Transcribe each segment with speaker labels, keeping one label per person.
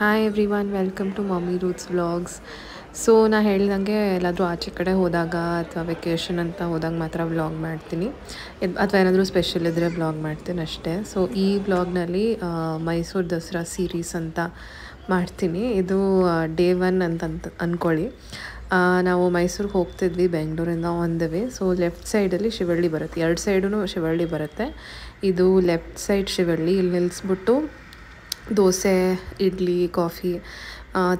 Speaker 1: Hi everyone welcome to mummy roots vlogs so ನಾ ಹೇಳ್ದಂಗೆ ಎಲ್ಲಾದರೂ ಆಚೆ ಕಡೆ ಹೋದಾಗ ಅಥವಾ ವೆಕೇಷನ್ ಅಂತ ಹೋದಾಗ ಮಾತ್ರ ವ್ಲಾಗ್ ಮಾಡ್ತೀನಿ. ಅಥವಾ ಏನಾದರೂ ಸ್ಪೆಷಲ್ ಇದ್ದರೆ ವ್ಲಾಗ್ ಮಾಡ್ತೀನಿ ಅಷ್ಟೇ. ಸೊ ಈ ವ್ಲಾಗ್ನಲ್ಲಿ ಮೈಸೂರು ದಸರಾ ಸೀರೀಸ್ ಅಂತ ಮಾಡ್ತೀನಿ. ಇದು ಡೇ ಒನ್ ಅಂತ ಅಂದ್ಕೊಳ್ಳಿ ನಾವು ಮೈಸೂರಿಗೆ ಹೋಗ್ತಿದ್ವಿ ಬೆಂಗಳೂರಿಂದ on the way so left ಸೈಡಲ್ಲಿ ಶಿವಳ್ಳಿ ಬರುತ್ತೆ. ಎರಡು ಸೈಡೂ ಶಿವಳ್ಳಿ ಬರುತ್ತೆ. ಇದು ಲೆಫ್ಟ್ ಸೈಡ್ ಶಿವಳ್ಳಿ. ಇಲ್ಲಿ ನಿಲ್ಲಿಸ್ಬಿಟ್ಟು ದೋಸೆ, ಇಡ್ಲಿ, ಕಾಫಿ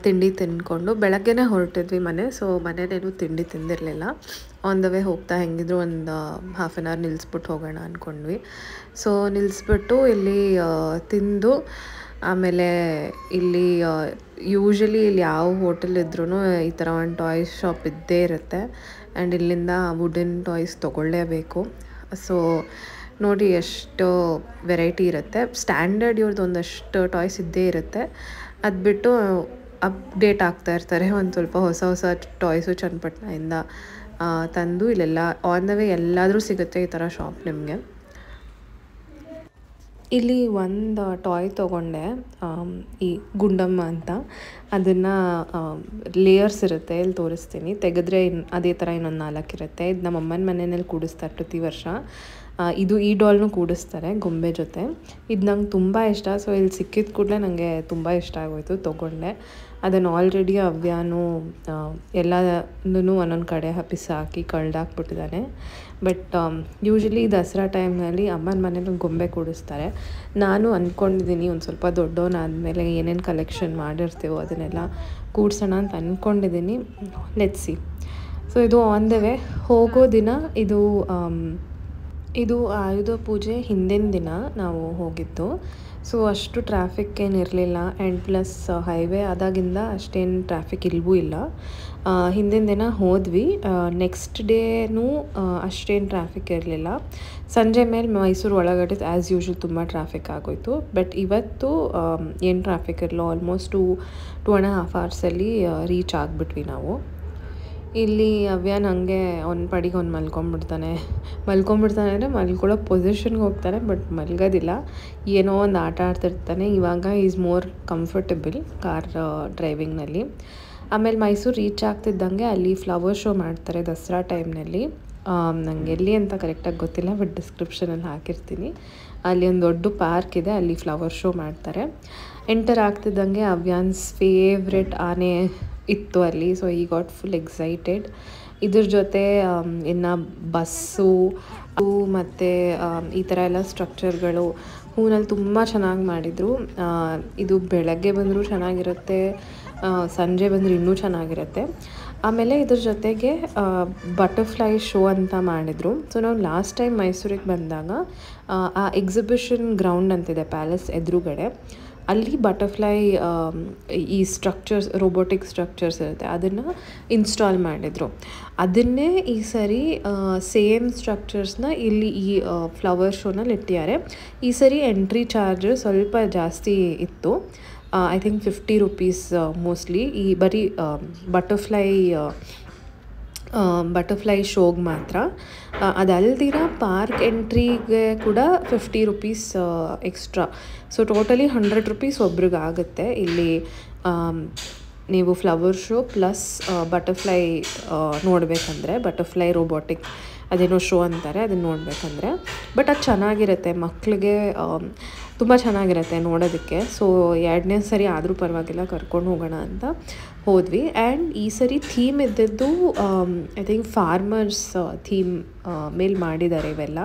Speaker 1: ತಿಂಡಿ ತಿಂದ್ಕೊಂಡು ಬೆಳಗ್ಗೆನೇ ಹೊರಟಿದ್ವಿ ಮನೆ ಸೊ ಮನೇಲೇನು ತಿಂಡಿ ತಿಂದಿರಲಿಲ್ಲ. ಆನ್ ದ ವೇ ಹೋಗ್ತಾ ಹೆಂಗಿದ್ರು ಒಂದು ಹಾಫ್ ಆನ್ ಅವರ್ ನಿಲ್ಲಿಸ್ಬಿಟ್ಟು ಹೋಗೋಣ ಅಂದ್ಕೊಂಡ್ವಿ ಸೊ ನಿಲ್ಲಿಸ್ಬಿಟ್ಟು ಇಲ್ಲಿ ತಿಂದು ಆಮೇಲೆ ಇಲ್ಲಿ ಯೂಶಲಿ ಇಲ್ಲಿ ಯಾವ ಹೋಟೆಲ್ ಇದ್ರೂ ಈ ಥರ ಒಂದು ಟಾಯ್ಸ್ ಶಾಪ್ ಇದ್ದೇ ಇರುತ್ತೆ. ಆ್ಯಂಡ್ ಇಲ್ಲಿಂದ ವುಡನ್ ಟಾಯ್ಸ್ ತೊಗೊಳ್ಳೇಬೇಕು. ಸೊ ನೋಡಿ ಎಷ್ಟು ವೆರೈಟಿ ಇರುತ್ತೆ. ಸ್ಟ್ಯಾಂಡರ್ಡ್ ಇವ್ರದ್ದು ಒಂದಷ್ಟು ಟಾಯ್ಸ್ ಇದ್ದೇ ಇರುತ್ತೆ. ಅದು ಬಿಟ್ಟು ಅಪ್ಡೇಟ್ ಆಗ್ತಾ ಇರ್ತಾರೆ. ಒಂದು ಸ್ವಲ್ಪ ಹೊಸ ಹೊಸ ಟಾಯ್ಸು ಚನ್ನಪಟ್ಟಣದಿಂದ ತಂದು ಇಲ್ಲೆಲ್ಲ ಆನ್ ದ ವೇ ಎಲ್ಲಾದರೂ ಸಿಗುತ್ತೆ ಈ ಥರ ಶಾಪ್ ನಿಮಗೆ. ಇಲ್ಲಿ ಒಂದು ಟಾಯ್ ತೊಗೊಂಡೆ ಈ ಗುಂಡಮ್ಮ ಅಂತ. ಅದನ್ನು ಲೇಯರ್ಸ್ ಇರುತ್ತೆ, ಇಲ್ಲಿ ತೋರಿಸ್ತೀನಿ. ತೆಗೆದ್ರೆ ಇನ್, ಅದೇ ಥರ ಇನ್ನೊಂದು ನಾಲ್ಕು ಇರುತ್ತೆ. ಇದು ನಮ್ಮ ಅಮ್ಮನ ಮನೆಯಲ್ಲಿ ಕೂಡಿಸ್ತಾರೆ ಪ್ರತಿ ವರ್ಷ. ಇದು ಈ ಡಾಲ್ನು ಕೂಡಿಸ್ತಾರೆ ಗೊಂಬೆ ಜೊತೆ. ಇದು ನಂಗೆ ತುಂಬ ಇಷ್ಟ. ಸೊ ಇಲ್ಲಿ ಸಿಕ್ಕಿದ ಕೂಡಲೇ ನನಗೆ ತುಂಬ ಇಷ್ಟ ಆಗೋಯ್ತು. ತೊಗೊಂಡೆ. ಅದನ್ನು ಆಲ್ರೆಡಿ ಅವ್ಯಾನು ಎಲ್ಲದೂ ಒಂದೊಂದು ಕಡೆ ಹಪಿಸಿ ಹಾಕಿ ಕಳ್ದಾಕ್ಬಿಟ್ಟಿದ್ದಾನೆ ಬಟ್ ಯೂಶಲಿ ದಸರಾ ಟೈಮ್ನಲ್ಲಿ ಅಮ್ಮನ ಮನೇಲಿ ಗೊಂಬೆ ಕೂಡಿಸ್ತಾರೆ. ನಾನು ಅಂದ್ಕೊಂಡಿದ್ದೀನಿ ಒಂದು ಸ್ವಲ್ಪ ದೊಡ್ಡವನಾದಮೇಲೆ ಏನೇನು ಕಲೆಕ್ಷನ್ ಮಾಡಿರ್ತೀವೋ ಅದನ್ನೆಲ್ಲ ಕೂಡ್ಸೋಣ ಅಂತ ಅಂದ್ಕೊಂಡಿದ್ದೀನಿ ಲೆಟ್ಸಿ ಸೊ ಇದು ಆನ್ ದ ವೇ ಹೋಗೋ ದಿನ ಇದು ಆಮ್, ಇದು ಆಯುಧ ಪೂಜೆ ಹಿಂದಿನ ದಿನ ನಾವು ಹೋಗಿದ್ದು. ಸೊ, ಅಷ್ಟು ಟ್ರಾಫಿಕ್ ಏನಿರಲಿಲ್ಲ ಆ್ಯಂಡ್ ಪ್ಲಸ್ ಹೈವೇ ಆದಾಗಿಂದ ಅಷ್ಟೇನು ಟ್ರಾಫಿಕ್ ಇಲ್ವೂ ಇಲ್ಲ. ಹಿಂದಿನ ದಿನ ಹೋದ್ವಿ. ನೆಕ್ಸ್ಟ್ ಡೇನೂ ಅಷ್ಟೇನು ಟ್ರಾಫಿಕ್ ಇರಲಿಲ್ಲ. ಸಂಜೆ ಮೇಲೆ ಮೈಸೂರು ಒಳಗಡೆ ಆ್ಯಸ್ ಯೂಶ್ವಲ್ ತುಂಬ ಟ್ರಾಫಿಕ್ ಆಗೋಯ್ತು. ಬಟ್ ಇವತ್ತು ಏನು ಟ್ರಾಫಿಕ್ ಇರಲಿಲ್ಲ almost two two and half ಅವರ್ಸಲ್ಲಿ reach ಆಗಿಬಿಟ್ವಿ ನಾವು. ಇಲ್ಲಿ ಅವ್ಯಾನ್ ಹಂಗೆ ಒಂದು ಪಡಿಗೆ ಒಂದು ಮಲ್ಕೊಂಬಿಡ್ತಾನೆ. ಮಲ್ಕೊಂಬಿಡ್ತಾನೆ ಅಂದರೆ ಮಲ್ಕೊಳ್ಳೋ ಪೊಸಿಷನ್ಗೆ ಹೋಗ್ತಾನೆ ಬಟ್ ಮಲ್ಗೋದಿಲ್ಲ. ಏನೋ ಒಂದು ಆಟ ಆಡ್ತಿರ್ತಾನೆ. ಇವಾಗ ಈಸ್ ಮೋರ್ ಕಂಫರ್ಟಬಲ್ ಕಾರ್ ಡ್ರೈವಿಂಗ್ನಲ್ಲಿ ಆಮೇಲೆ ಮೈಸೂರು ರೀಚ್ ಆಗ್ತಿದ್ದಂಗೆ ಅಲ್ಲಿ ಫ್ಲವರ್ ಶೋ ಮಾಡ್ತಾರೆ ದಸರಾ ಟೈಮ್ನಲ್ಲಿ ನಂಗೆ ಎಲ್ಲಿ ಅಂತ ಕರೆಕ್ಟಾಗಿ ಗೊತ್ತಿಲ್ಲ ಬಟ್ ಡಿಸ್ಕ್ರಿಪ್ಷನಲ್ಲಿ ಹಾಕಿರ್ತೀನಿ. ಅಲ್ಲಿ ಒಂದು ದೊಡ್ಡ ಪಾರ್ಕ್ ಇದೆ, ಅಲ್ಲಿ ಫ್ಲವರ್ ಶೋ ಮಾಡ್ತಾರೆ. ಎಂಟರ್ ಆಗ್ತಿದ್ದಂಗೆ ಅವ್ಯಾನ್ಸ್ ಫೇವ್ರೆಟ್ ಆನೆ ಇತ್ತು ಅಲ್ಲಿ ಸೊ ಈ ಗಾಟ್ ಫುಲ್ ಎಕ್ಸೈಟೆಡ್ ಇದ್ರ ಜೊತೆ ಆಮ್, ಇನ್ನು ಬಸ್ಸು ಮತ್ತು ಈ ಥರ ಎಲ್ಲ ಸ್ಟ್ರಕ್ಚರ್ಗಳು ಹೂನಲ್ಲಿ ತುಂಬ ಚೆನ್ನಾಗಿ ಮಾಡಿದರು. ಇದು ಬೆಳಗ್ಗೆ ಬಂದರೂ ಚೆನ್ನಾಗಿರುತ್ತೆ ಸಂಜೆ ಬಂದರೂ ಇನ್ನೂ ಚೆನ್ನಾಗಿರುತ್ತೆ. ಆಮೇಲೆ ಇದ್ರ ಜೊತೆಗೆ ಬಟರ್ಫ್ಲೈ ಶೋ ಅಂತ ಮಾಡಿದರು. ಸೊ ನಾವು ಲಾಸ್ಟ್ ಟೈಮ್ ಮೈಸೂರಿಗೆ ಬಂದಾಗ ಆ ಎಕ್ಸಿಬಿಷನ್ ಗ್ರೌಂಡ್ ಅಂತಿದೆ ಪ್ಯಾಲೇಸ್ ಎದುರುಗಡೆ. ಅಲ್ಲಿ ಬಟರ್ಫ್ಲೈ ಈ ಸ್ಟ್ರಕ್ಚರ್ಸ್, ರೋಬೋಟಿಕ್ ಸ್ಟ್ರಕ್ಚರ್ಸ್ ಇರುತ್ತೆ, ಅದನ್ನು ಇನ್ಸ್ಟಾಲ್ ಮಾಡಿದರು. ಅದನ್ನೇ ಈ ಸರಿ ಸೇಮ್ ಸ್ಟ್ರಕ್ಚರ್ಸ್ನ ಇಲ್ಲಿ ಈ ಫ್ಲವರ್ ಶೋನಲ್ಲಿ ಇಟ್ಟಿದ್ದಾರೆ. ಈ ಸರಿ ಎಂಟ್ರಿ ಚಾರ್ಜ್ ಸ್ವಲ್ಪ ಜಾಸ್ತಿ ಇತ್ತು. I think fifty rupees mostly ಈ ಬರೀ ಬಟರ್ಫ್ಲೈ ಬಟರ್ಫ್ಲೈ ಶೋಗೆ ಮಾತ್ರ. ಅದಲ್ದಿರ ಪಾರ್ಕ್ ಎಂಟ್ರಿಗೆ ಕೂಡ fifty rupees extra so totally hundred rupees ಒಬ್ರಿಗೆ ಆಗುತ್ತೆ ಇಲ್ಲಿ ನೀವು ಫ್ಲವರ್ ಶೋ ಪ್ಲಸ್ ಬಟರ್ಫ್ಲೈ ನೋಡಬೇಕಂದ್ರೆ ಬಟರ್ಫ್ಲೈ ರೋಬೋಟಿಕ್ ಅದೇನೋ ಶೋ ಅಂತಾರೆ, ಅದನ್ನು ನೋಡಬೇಕಂದ್ರೆ. ಬಟ್ ಅದು ಚೆನ್ನಾಗಿರುತ್ತೆ ಮಕ್ಕಳಿಗೆ ತುಂಬ ಚೆನ್ನಾಗಿರುತ್ತೆ ನೋಡೋದಕ್ಕೆ. ಸೊ ಎರಡನೇ ಸರಿ ಆದರೂ ಪರವಾಗಿಲ್ಲ, ಕರ್ಕೊಂಡು ಹೋಗೋಣ ಅಂತ ಹೋದ್ವಿ. ಆ್ಯಂಡ್ ಈ ಸರಿ ಥೀಮ್ ಇದ್ದದ್ದು ಐ ಥಿಂಕ್ ಫಾರ್ಮರ್ಸ್ ಥೀಮ್ ಮೇಲೆ ಮಾಡಿದ್ದಾರೆ ಇವೆಲ್ಲ.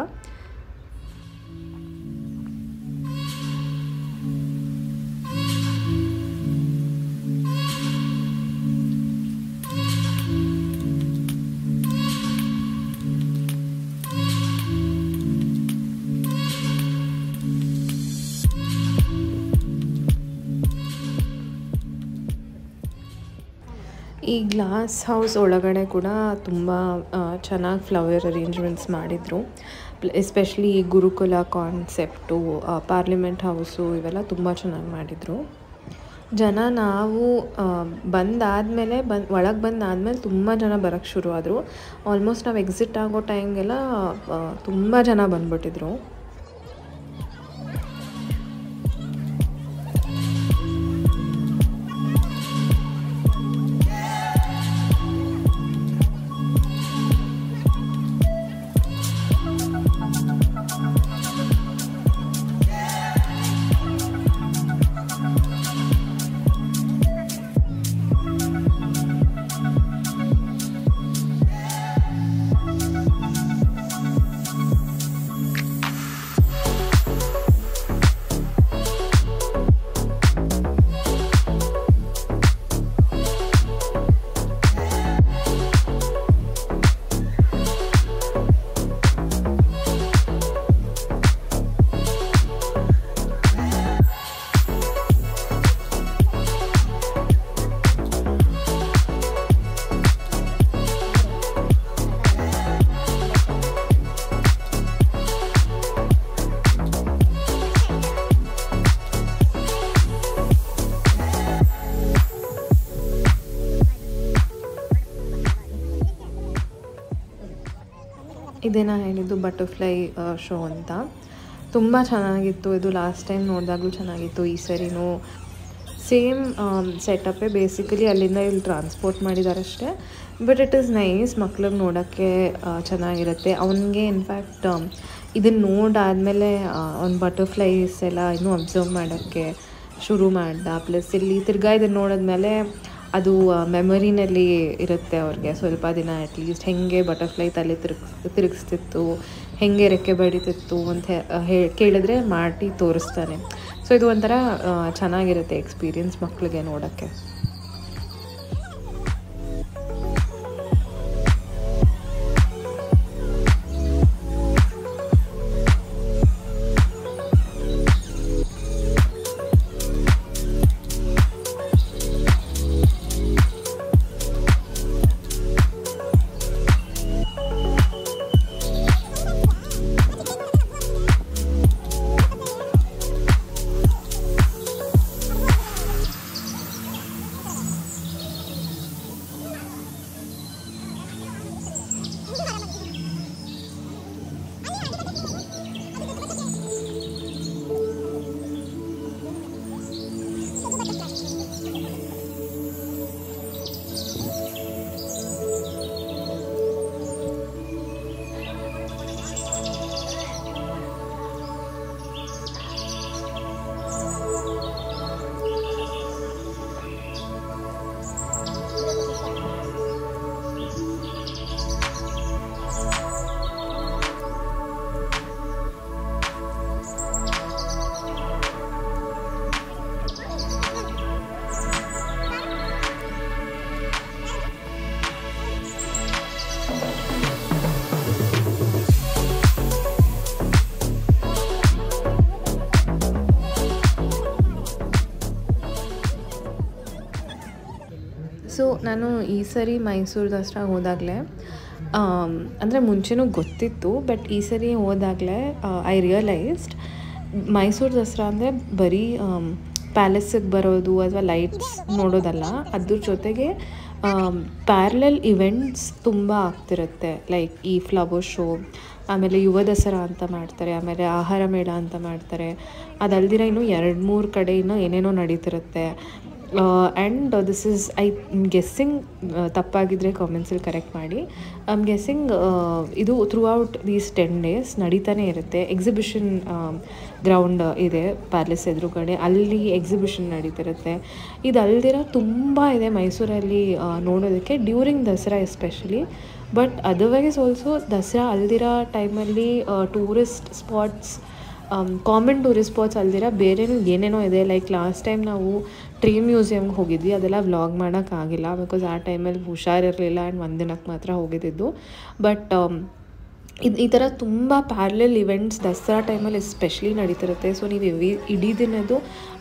Speaker 1: ಈ ಗ್ಲಾಸ್ ಹೌಸ್ ಒಳಗಡೆ ಕೂಡ ತುಂಬ ಚೆನ್ನಾಗಿ ಫ್ಲವರ್ ಅರೇಂಜ್ಮೆಂಟ್ಸ್ ಮಾಡಿದರು. ಎಸ್ಪೆಷಲಿ ಈ ಗುರುಕುಲ ಕಾನ್ಸೆಪ್ಟು ಪಾರ್ಲಿಮೆಂಟ್ ಹೌಸು ಇವೆಲ್ಲ ತುಂಬ ಚೆನ್ನಾಗಿ ಮಾಡಿದರು. ಜನ ನಾವು ಬಂದಾದಮೇಲೆ ಬಂದು, ಒಳಗೆ ಬಂದಾದಮೇಲೆ ತುಂಬ ಜನ ಬರೋಕ್ಕೆ ಶುರು ಆದರು ಆಲ್ಮೋಸ್ಟ್ ನಾವು ಎಕ್ಸಿಟ್ ಆಗೋ ಟೈಮ್ಗೆಲ್ಲ ತುಂಬ ಜನ ಬಂದ್ಬಿಟ್ಟಿದ್ರು. ಇದೇನ ಹೇಳಿದ್ದು ಬಟರ್ಫ್ಲೈ ಶೋ ಅಂತ. ತುಂಬ ಚೆನ್ನಾಗಿತ್ತು. ಇದು ಲಾಸ್ಟ್ ಟೈಮ್ ನೋಡಿದಾಗಲೂ ಚೆನ್ನಾಗಿತ್ತು ಈ ಸರಿನೂ. ಸೇಮ್ ಸೆಟಪ್ಪೇ ಬೇಸಿಕಲಿ ಅಲ್ಲಿಂದ ಇಲ್ಲಿ ಟ್ರಾನ್ಸ್ಪೋರ್ಟ್ ಮಾಡಿದಾರಷ್ಟೇ ಬಟ್ ಇಟ್ ಈಸ್ ನೈಸ್ ಮಕ್ಳಿಗೆ ನೋಡೋಕ್ಕೆ ಚೆನ್ನಾಗಿರುತ್ತೆ. ಅವನಿಗೆ ಇನ್ಫ್ಯಾಕ್ಟ್ ಇದನ್ನು ನೋಡಾದಮೇಲೆ ಅವ್ನು ಬಟರ್ಫ್ಲೈಸ್ ಎಲ್ಲ ಇನ್ನೂ ಅಬ್ಸರ್ವ್ ಮಾಡೋಕ್ಕೆ ಶುರು ಮಾಡ್ದ. ಪ್ಲಸ್ ಇಲ್ಲಿ ತಿರ್ಗಾ ಇದನ್ನು ನೋಡಿದ್ಮೇಲೆ ಅದು ಮೆಮೊರಿನಲ್ಲಿ ಇರುತ್ತೆ ಅವ್ರಿಗೆ. ಸ್ವಲ್ಪ ದಿನ ಅಟ್ಲೀಸ್ಟ್ ಹೆಂಗೆ ಬಟರ್ಫ್ಲೈ ತಲೆ ತಿರುಗ್ ತಿರುಗಿಸ್ತಿತ್ತು, ಹೆಂಗೆ ರೆಕ್ಕೆ ಬಡಿತಿತ್ತು ಅಂತ ಹೇಳಿ ಕೇಳಿದ್ರೆ ಮಾಡಿ ತೋರಿಸ್ತಾನೆ. ಸೊ ಇದು ಒಂಥರ ಚೆನ್ನಾಗಿರುತ್ತೆ ಎಕ್ಸ್ಪೀರಿಯನ್ಸ್ ಮಕ್ಕಳಿಗೆ ನೋಡೋಕ್ಕೆ. ನಾನು ಈ ಸರಿ ಮೈಸೂರು ದಸರಾ ಹೋದಾಗಲೇ ಅಂದರೆ ಮುಂಚೆನೂ ಗೊತ್ತಿತ್ತು, ಬಟ್ ಈ ಸರಿ ಹೋದಾಗಲೇ ಐ ರಿಯಲೈಸ್ಡ್ ಮೈಸೂರು ದಸರಾ ಅಂದರೆ ಬರೀ ಪ್ಯಾಲೇಸಿಗೆ ಬರೋದು ಅಥವಾ ಲೈಟ್ಸ್ ನೋಡೋದಲ್ಲ, ಅದ್ರ ಜೊತೆಗೆ ಪ್ಯಾರ್ಲಲ್ ಇವೆಂಟ್ಸ್ ತುಂಬ ಆಗ್ತಿರುತ್ತೆ. ಲೈಕ್ ಈ ಫ್ಲವರ್ ಶೋ ಆಮೇಲೆ ಯುವ ದಸರಾ ಅಂತ ಮಾಡ್ತಾರೆ, ಆಮೇಲೆ ಆಹಾರ ಮೇಳ ಅಂತ ಮಾಡ್ತಾರೆ. ಅದಲ್ದಿರ ಇನ್ನೂ ಎರಡು ಮೂರು ಕಡೆ ಇನ್ನೂ ಏನೇನೋ ನಡೀತಿರುತ್ತೆ. And this is I guessing ತಪ್ಪಾಗಿದ್ದರೆ ಕಾಮೆಂಟ್ಸಲ್ಲಿ ಕರೆಕ್ಟ್ ಮಾಡಿ. ಐಮ್ ಗೆಸ್ಸಿಂಗ್ ಇದು throughout these ten days ನಡೀತಾನೆ ಇರುತ್ತೆ. ಎಕ್ಸಿಬಿಷನ್ ಗ್ರೌಂಡ್ ಇದೆ ಪ್ಯಾಲೇಸ್ ಎದುರುಗಡೆ. ಅಲ್ಲಿ ಎಕ್ಸಿಬಿಷನ್ ನಡೀತಿರುತ್ತೆ. ಇದು ತುಂಬ ಇದೆ ಮೈಸೂರಲ್ಲಿ ಆ, ನೋಡೋದಕ್ಕೆ during Dasara especially but otherwise also Dasara ಅಲ್ದಿರ ಟೈಮಲ್ಲಿ tourist spots common tourist spots ಅಲ್ದಿರ ಬೇರೆನೂ ಏನೇನೋ ಇದೆ. ಲೈಕ್ ಲಾಸ್ಟ್ ಟೈಮ್ ನಾವು ಟ್ರೈನ್ ಮ್ಯೂಸಿಯಮ್ಗೆ ಹೋಗಿದ್ವಿ. ಅದೆಲ್ಲ ವ್ಲಾಗ್ ಮಾಡೋಕ್ಕಾಗಿಲ್ಲ ಬಿಕಾಸ್ ಆ ಟೈಮಲ್ಲಿ ಹುಷಾರಿರಲಿಲ್ಲ ಆ್ಯಂಡ್ ಒಂದು ದಿನಕ್ಕೆ ಮಾತ್ರ ಹೋಗಿದ್ದಿದ್ದು. ಬಟ್ ಇದು ಈ ಥರ ತುಂಬ ಪ್ಯಾರ್ಲಲ್ ಇವೆಂಟ್ಸ್ ದಸರಾ ಟೈಮಲ್ಲಿ ಎಸ್ಪೆಷಲಿ ನಡೀತಿರುತ್ತೆ. ಸೊ ನೀವು ಇವಿ, ಇಡೀ ದಿನದ್ದು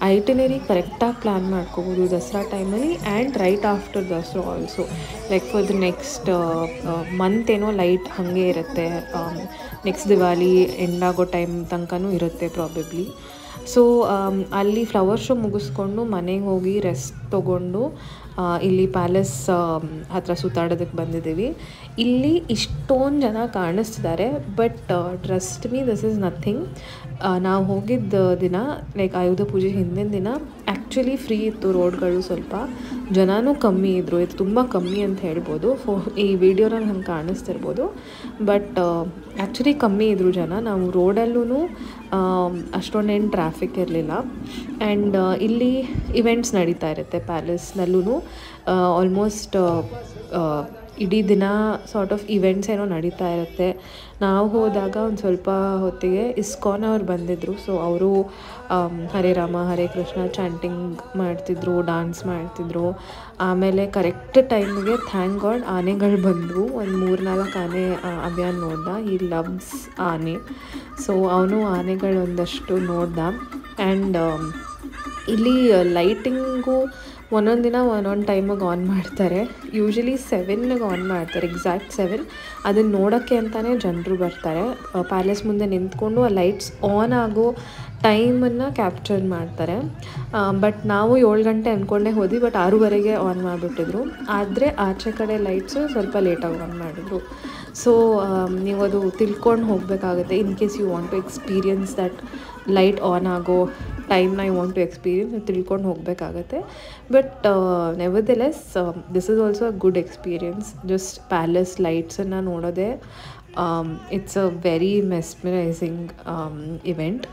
Speaker 1: ಐಟಿನರಿ ಕರೆಕ್ಟಾಗಿ ಪ್ಲ್ಯಾನ್ ಮಾಡ್ಕೋಬೋದು ದಸರಾ ಟೈಮಲ್ಲಿ and right after Dasara also like for the next month ಏನೋ ಲೈಟ್ ಹಾಗೆ ಇರುತ್ತೆ. ನೆಕ್ಸ್ಟ್ ದಿವಾಲಿ ಎಂಡ್ ಆಗೋ ಟೈಮ್ ತನಕನೂ ಇರುತ್ತೆ ಪ್ರಾಬಬ್ಲಿ ಸೊ ಅಲ್ಲಿ ಫ್ಲವರ್ ಶೋ ಮುಗಿಸ್ಕೊಂಡು ಮನೆಗೆ ಹೋಗಿ ರೆಸ್ಟ್ ತೊಗೊಂಡು ಇಲ್ಲಿ ಪ್ಯಾಲೇಸ್ ಹತ್ತಿರ ಸುತ್ತಾಡೋದಕ್ಕೆ ಬಂದಿದ್ದೀವಿ. ಇಲ್ಲಿ ಇಷ್ಟೊಂದು ಜನ ಕಾಣಿಸ್ತಿದ್ದಾರೆ but trust me this is nothing ನಾವು ಹೋಗಿದ್ದ ದಿನ ಲೈಕ್ ಆಯುಧ ಪೂಜೆ ಹಿಂದಿನ ದಿನ ಆ್ಯಕ್ಚುಲಿ ಫ್ರೀ ಇತ್ತು ರೋಡ್ಗಳು ಸ್ವಲ್ಪ. ಜನನೂ ಕಮ್ಮಿ ಇದ್ದರು ಇದು ತುಂಬ ಕಮ್ಮಿ ಅಂತ ಹೇಳ್ಬೋದು. ಫೋ, ಈ ವಿಡಿಯೋನಲ್ಲಿ ಹಂಗೆ ಕಾಣಿಸ್ತಿರ್ಬೋದು. ಬಟ್ ಆ್ಯಕ್ಚುಲಿ ಕಮ್ಮಿ ಇದ್ದರು ಜನ. ನಾವು ರೋಡಲ್ಲೂ ಅಷ್ಟೊಂದೇನು ಟ್ರಾಫಿಕ್ ಇರಲಿಲ್ಲ. ಆ್ಯಂಡ್ ಇಲ್ಲಿ ಇವೆಂಟ್ಸ್ ನಡೀತಾ ಇರುತ್ತೆ ಪ್ಯಾಲೇಸ್ನಲ್ಲೂ ಆಲ್ಮೋಸ್ಟ್ ಇಡೀ ದಿನ ಸಾರ್ಟ್ ಆಫ್ ಇವೆಂಟ್ಸ್ ಏನೋ ನಡೀತಾ ಇರುತ್ತೆ. ನಾವು ಹೋದಾಗ ಒಂದು ಸ್ವಲ್ಪ ಹೊತ್ತಿಗೆ ಇಸ್ಕಾನ್ ಅವ್ರು ಬಂದಿದ್ದರು ಸೊ ಅವರು ಹರೇ ರಾಮ, ಹರೇ ಕೃಷ್ಣ ಚಾಂಟಿಂಗ್ ಮಾಡ್ತಿದ್ರು ಡಾನ್ಸ್ ಮಾಡ್ತಿದ್ರು. ಆಮೇಲೆ ಕರೆಕ್ಟ್ ಟೈಮಿಗೆ ಥ್ಯಾಂಕ್ ಗಾಡ್ ಆನೆಗಳು ಬಂದವು. ಒಂದು ಮೂರು ನಾಲ್ಕು ಆನೆ ಅಭಿಯಾನ ನೋಡ್ದ. ಈ ಲವ್ಸ್ ಆನೆ. ಸೊ ಅವನು ಆನೆಗಳೊಂದಷ್ಟು ನೋಡ್ದ. ಆ್ಯಂಡ್ ಇಲ್ಲಿ ಲೈಟಿಂಗು ಒಂದೊಂದು ದಿನ ಒಂದೊಂದು ಟೈಮಿಗೆ ಆನ್ ಮಾಡ್ತಾರೆ. ಯೂಶಲಿ ಸೆವೆನ್ಗೆ ಆನ್ ಮಾಡ್ತಾರೆ ಎಕ್ಸಾಕ್ಟ್ ಸೆವೆನ್ ಅದನ್ನು ನೋಡೋಕ್ಕೆ ಅಂತಲೇ ಜನರು ಬರ್ತಾರೆ. ಪ್ಯಾಲೇಸ್ ಮುಂದೆ ನಿಂತ್ಕೊಂಡು ಆ ಲೈಟ್ಸ್ ಆನ್ ಆಗೋ ಟೈಮನ್ನು ಕ್ಯಾಪ್ಚರ್ ಮಾಡ್ತಾರೆ. ಬಟ್ ನಾವು ಏಳು ಗಂಟೆ ಅಂದ್ಕೊಂಡೇ ಹೋದ್ವಿ ಬಟ್ ಆರೂವರೆಗೆ ಆನ್ ಮಾಡಿಬಿಟ್ಟಿದ್ರು. ಆದರೆ ಆಚೆ ಕಡೆ ಲೈಟ್ಸು ಸ್ವಲ್ಪ ಲೇಟಾಗಿ ಆನ್ ಮಾಡಿದ್ರು. ಸೊ ನೀವು ಅದು ತಿಳ್ಕೊಂಡು ಹೋಗಬೇಕಾಗುತ್ತೆ in case you want to experience that light on ಆಗೋ ಟೈಮ್ನ ಐ ವಾಂಟ್ ಟು ಎಕ್ಸ್ಪೀರಿಯನ್ಸ್ ತಿಳ್ಕೊಂಡು ಹೋಗಬೇಕಾಗತ್ತೆ. But nevertheless this is also a good experience just palace ಲೈಟ್ಸನ್ನು ನೋಡೋದೇ it's a very mesmerising event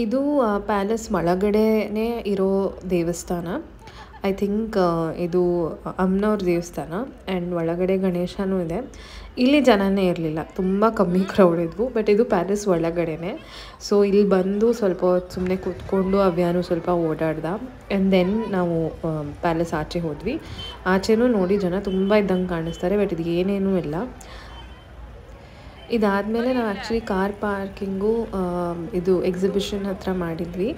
Speaker 1: ಇದು ಪ್ಯಾಲೇಸ್ ಒಳಗಡೆನೇ ಇರೋ ದೇವಸ್ಥಾನ. ಐ ಥಿಂಕ್ ಇದು ಅಮ್ಮನವ್ರ ದೇವಸ್ಥಾನ ಆ್ಯಂಡ್ ಒಳಗಡೆ ಗಣೇಶನೂ ಇದೆ. ಇಲ್ಲಿ ಜನನೇ ಇರಲಿಲ್ಲ. ತುಂಬ ಕಮ್ಮಿ ಕ್ರೌಡ್ ಇದ್ವು ಬಟ್ ಇದು ಪ್ಯಾಲೇಸ್ ಒಳಗಡೆನೆ. ಸೊ ಇಲ್ಲಿ ಬಂದು ಸ್ವಲ್ಪ ಸುಮ್ಮನೆ ಕೂತ್ಕೊಂಡು ಅವ್ಯಾನು ಸ್ವಲ್ಪ ಓಡಾಡ್ದ. ಆ್ಯಂಡ್ ದೆನ್ ನಾವು ಪ್ಯಾಲೇಸ್ ಆಚೆ ಹೋದ್ವಿ. ಆಚೆನೂ ನೋಡಿ ಜನ ತುಂಬ ಇದ್ದಂಗೆ ಕಾಣಿಸ್ತಾರೆ ಬಟ್ ಇದು ಏನೇನೂ ಇಲ್ಲ. ಇದಾದಮೇಲೆ ನಾವು ಆ್ಯಕ್ಚುಲಿ ಕಾರ್ ಪಾರ್ಕಿಂಗು ಇದು ಎಕ್ಸಿಬಿಷನ್ ಹತ್ರ ಮಾಡಿದ್ವಿ.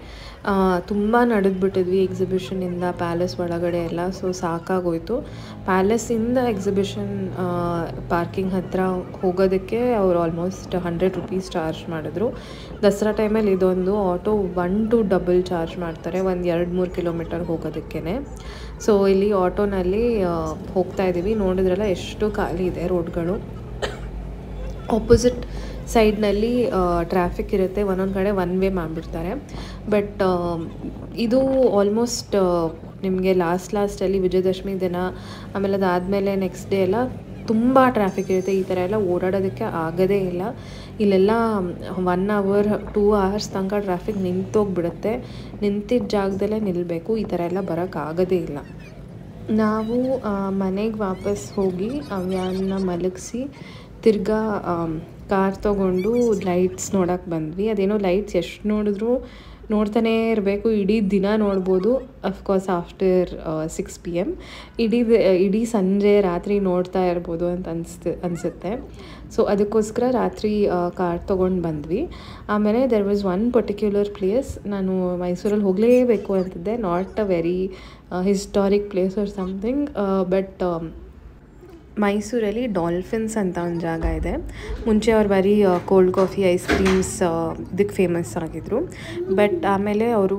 Speaker 1: ತುಂಬ ನಡೆದ್ಬಿಟ್ಟಿದ್ವಿ ಎಕ್ಸಿಬಿಷನಿಂದ ಪ್ಯಾಲೇಸ್ ಒಳಗಡೆ ಎಲ್ಲ ಸೊ ಸಾಕಾಗೋಯಿತು. ಪ್ಯಾಲೇಸಿಂದ ಎಕ್ಸಿಬಿಷನ್ ಪಾರ್ಕಿಂಗ್ ಹತ್ರ ಹೋಗೋದಕ್ಕೆ ಅವರು ಆಲ್ಮೋಸ್ಟ್ ಹಂಡ್ರೆಡ್ ರುಪೀಸ್ ಚಾರ್ಜ್ ಮಾಡಿದ್ರು. ದಸರಾ ಟೈಮಲ್ಲಿ ಇದೊಂದು auto one to double charge ಮಾಡ್ತಾರೆ, ಒಂದು ಎರಡು ಮೂರು ಕಿಲೋಮೀಟರ್ ಹೋಗೋದಕ್ಕೇ ಸೊ ಇಲ್ಲಿ ಆಟೋನಲ್ಲಿ ಹೋಗ್ತಾ ಇದ್ದೀವಿ ನೋಡಿದ್ರಲ್ಲ ಎಷ್ಟು ಖಾಲಿ ಇದೆ ರೋಡ್ಗಳು. ಆಪೋಸಿಟ್ ಸೈಡ್ನಲ್ಲಿ ಟ್ರಾಫಿಕ್ ಇರುತ್ತೆ. ಒಂದೊಂದು ಕಡೆ ಒನ್ ವೇ ಮಾಡಿಬಿಡ್ತಾರೆ. ಬಟ್ ಇದು ಆಲ್ಮೋಸ್ಟ್ ನಿಮಗೆ ಲಾಸ್ಟ್ ಲಾಸ್ಟಲ್ಲಿ ವಿಜಯದಶಮಿ ದಿನ, ಆಮೇಲೆ ಅದಾದಮೇಲೆ ನೆಕ್ಸ್ಟ್ ಡೇ ಎಲ್ಲ ತುಂಬ ಟ್ರಾಫಿಕ್ ಇರುತ್ತೆ. ಈ ಥರ ಎಲ್ಲ ಓಡಾಡೋದಕ್ಕೆ ಆಗೋದೇ ಇಲ್ಲ. ಇಲ್ಲೆಲ್ಲ ಒನ್ ಅವರ್ ಟೂ ಅವರ್ಸ್ ತನಕ ಟ್ರಾಫಿಕ್ ನಿಂತೋಗ್ಬಿಡುತ್ತೆ. ನಿಂತಿದ್ದ ಜಾಗದಲ್ಲೇ ನಿಲ್ಲಬೇಕು ಈ ಥರ ಎಲ್ಲ ಬರೋಕ್ಕಾಗೋದೇ ಇಲ್ಲ. ನಾವು ಮನೆಗೆ ವಾಪಸ್ ಹೋಗಿ ಅವ್ಯಾನ ಮಲಗಿಸಿ ತಿರ್ಗಾ ಕಾರ್ ತೊಗೊಂಡು ಲೈಟ್ಸ್ ನೋಡಕ್ಕೆ ಬಂದ್ವಿ. ಅದೇನೋ ಲೈಟ್ಸ್ ಎಷ್ಟು ನೋಡಿದ್ರು ನೋಡ್ತಾನೇ ಇರಬೇಕು. ಇಡೀ ದಿನ ನೋಡ್ಬೋದು. Of course after six P M ಇಡೀ ಇಡೀ ಸಂಜೆ ರಾತ್ರಿ ನೋಡ್ತಾ ಇರ್ಬೋದು ಅಂತ ಅನಿಸ್ತು, ಅನಿಸುತ್ತೆ. ಸೊ ಅದಕ್ಕೋಸ್ಕರ ರಾತ್ರಿ ಕಾರ್ ತೊಗೊಂಡು ಬಂದ್ವಿ. ಆಮೇಲೆ there was one particular place ನಾನು ಮೈಸೂರಲ್ಲಿ ಹೋಗಲೇಬೇಕು ಅಂತಿದ್ದೆ. Not a very historic place or something but ಮೈಸೂರಲ್ಲಿ ಡಾಲ್ಫಿನ್ಸ್ ಅಂತ ಒಂದು ಜಾಗ ಇದೆ. ಮುಂಚೆ ಅವ್ರು ಬರೀ ಕೋಲ್ಡ್ ಕಾಫಿ ಐಸ್ ಕ್ರೀಮ್ಸ್ ಇದಕ್ಕೆ ಫೇಮಸ್ ಆಗಿದ್ರು. ಬಟ್ ಆಮೇಲೆ ಅವರು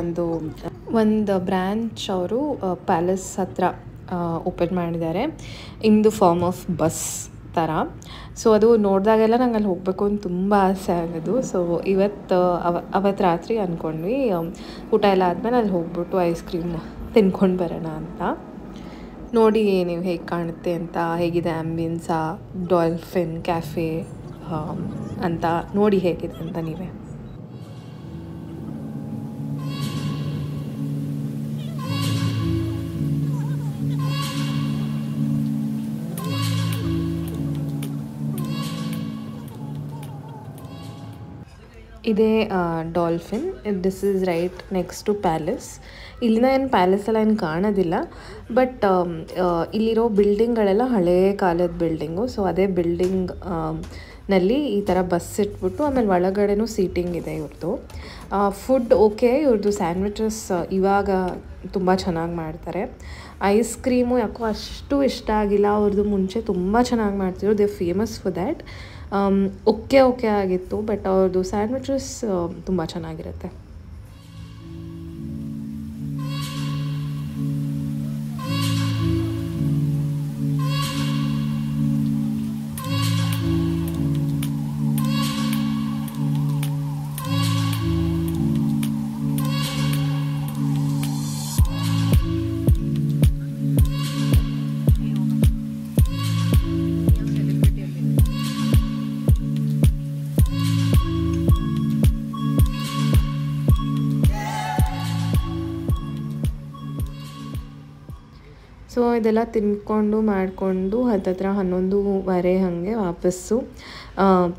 Speaker 1: ಒಂದು ಒಂದು ಬ್ರ್ಯಾಂಚ್ ಅವರು ಪ್ಯಾಲೇಸ್ ಹತ್ರ ಓಪನ್ ಮಾಡಿದ್ದಾರೆ. In the form of bus ಥರ ಸೊ ಅದು ನೋಡಿದಾಗೆಲ್ಲ ನಂಗೆ ಅಲ್ಲಿ ಹೋಗಬೇಕು ಅಂತ ತುಂಬ ಆಸೆ ಆಗೋದು. ಸೊ ಇವತ್ತು ಅವ ಅವತ್ತು ರಾತ್ರಿ ಅಂದ್ಕೊಂಡ್ವಿ ಊಟ ಎಲ್ಲ ಆದಮೇಲೆ ಅಲ್ಲಿ ಹೋಗ್ಬಿಟ್ಟು ಐಸ್ ಕ್ರೀಮ್ ತಿನ್ಕೊಂಡು ಬರೋಣ ಅಂತ. ನೋಡಿ ನೀವು ಹೇಗೆ ಕಾಣುತ್ತೆ ಅಂತ, ಹೇಗಿದೆ ಆ್ಯಂಬಿಯನ್ಸಾ ಡಾಲ್ಫಿನ್ ಕ್ಯಾಫೆ ಅಂತ ನೋಡಿ ಹೇಗಿದೆ ಅಂತ ನೀವೇ. ಇದೇ dolphin this is right next to palace ಇಲ್ಲಿನ ಏನು ಪ್ಯಾಲೇಸ್ ಎಲ್ಲ ಏನು ಕಾಣೋದಿಲ್ಲ. ಬಟ್ ಇಲ್ಲಿರೋ ಬಿಲ್ಡಿಂಗ್ಗಳೆಲ್ಲ ಹಳೇ ಕಾಲದ ಬಿಲ್ಡಿಂಗು ಸೊ ಅದೇ ಬಿಲ್ಡಿಂಗ್ನಲ್ಲಿ ಈ ಥರ ಬಸ್ ಇಟ್ಬಿಟ್ಟು ಆಮೇಲೆ ಒಳಗಡೆನೂ ಸೀಟಿಂಗ್ ಇದೆ ಇವ್ರದ್ದು ಫುಡ್ ಓಕೆ ಇವ್ರದ್ದು ಸ್ಯಾಂಡ್ವಿಚಸ್ ಇವಾಗ ತುಂಬ ಚೆನ್ನಾಗಿ ಮಾಡ್ತಾರೆ. ಐಸ್ ಕ್ರೀಮು ಯಾಕೋ ಅಷ್ಟು ಇಷ್ಟ ಆಗಿಲ್ಲ. ಅವ್ರದ್ದು ಮುಂಚೆ ತುಂಬ ಚೆನ್ನಾಗಿ ಮಾಡ್ತಿದ್ರು. They famous for that okay okay ಆಗಿತ್ತು. ಬಟ್ ಅವ್ರದ್ದು ಸ್ಯಾಂಡ್ವಿಚಸ್ ತುಂಬ ಚೆನ್ನಾಗಿರುತ್ತೆ. ಸೊ, ಇದೆಲ್ಲ ತಿನ್ಕೊಂಡು ಮಾಡಿಕೊಂಡು ಹತ್ತತ್ರ ಹನ್ನೊಂದುವರೆ ಹಾಗೆ ವಾಪಸ್ಸು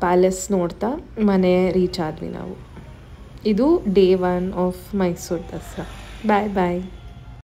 Speaker 1: ಪ್ಯಾಲೇಸ್ ನೋಡ್ತಾ ಮನೆ ರೀಚ್ ಆದ್ವಿ ನಾವು. ಇದು day one of Mysuru Dasara. Bye bye.